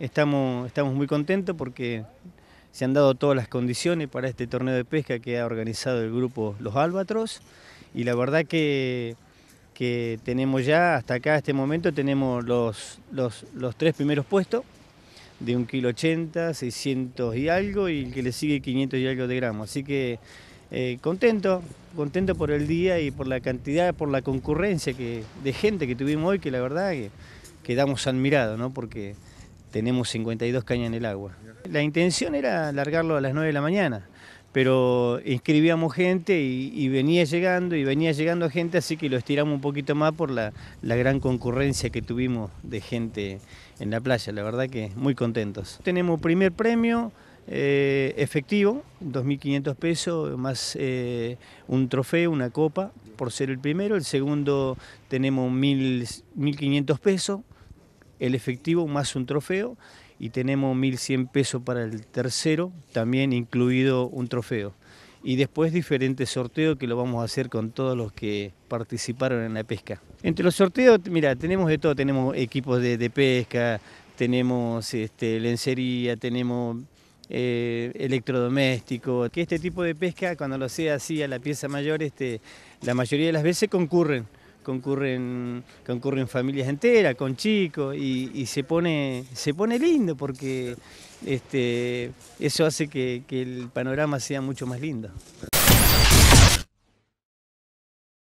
estamos, estamos muy contentos porque se han dado todas las condiciones para este torneo de pesca que ha organizado el grupo Los Álbatros y la verdad que, que tenemos ya, hasta acá, este momento, tenemos los, los, los tres primeros puestos de un kilo 80, 600 y algo y el que le sigue 500 y algo de gramos. Así que eh, contento, contento por el día y por la cantidad, por la concurrencia que, de gente que tuvimos hoy, que la verdad que quedamos admirados, ¿no? porque tenemos 52 cañas en el agua. La intención era largarlo a las 9 de la mañana, pero inscribíamos gente y, venía llegando y venía llegando gente, así que lo estiramos un poquito más por la, gran concurrencia que tuvimos de gente en la playa, la verdad que muy contentos. Tenemos primer premio, eh, efectivo, 2.500 pesos, más eh, un trofeo, una copa, por ser el primero. El segundo tenemos 1.500 pesos, el efectivo más un trofeo. Y tenemos 1.100 pesos para el tercero, también incluido un trofeo. Y después diferentes sorteos que lo vamos a hacer con todos los que participaron en la pesca. Entre los sorteos, mira, tenemos de todo, tenemos equipos de, pesca, tenemos este, lencería, tenemos eh, electrodoméstico, que este tipo de pesca cuando lo sea así a la pieza mayor, este, la mayoría de las veces concurren, concurren, concurren familias enteras, con chicos, y, se, pone, se pone lindo porque este, eso hace que, que el panorama sea mucho más lindo.